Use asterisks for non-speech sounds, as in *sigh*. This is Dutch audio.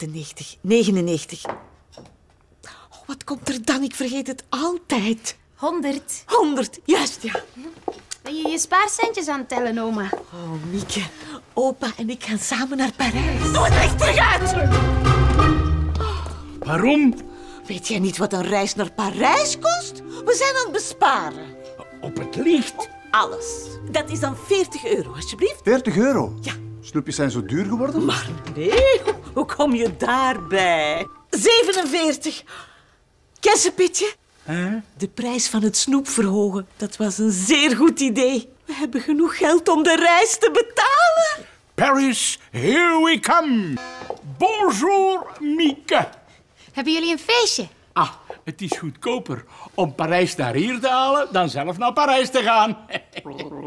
98, 99. Oh, wat komt er dan? Ik vergeet het altijd. 100. 100, juist ja. Ben je je spaarcentjes aan het tellen, oma? Oh, Mieke, opa en ik gaan samen naar Parijs. Doe het licht terug uit! Waarom? Weet jij niet wat een reis naar Parijs kost? We zijn aan het besparen. Op het licht. Alles. Dat is dan 40 euro, alsjeblieft. 40 euro? Ja. Snoepjes zijn zo duur geworden? Maar nee, hoe kom je daarbij? 47. Kersenpitje. De prijs van het snoep verhogen, dat was een zeer goed idee. We hebben genoeg geld om de reis te betalen. Paris, here we come. Bonjour, Mieke. Hebben jullie een feestje? Ah, het is goedkoper om Parijs naar hier te halen dan zelf naar Parijs te gaan. *laughs*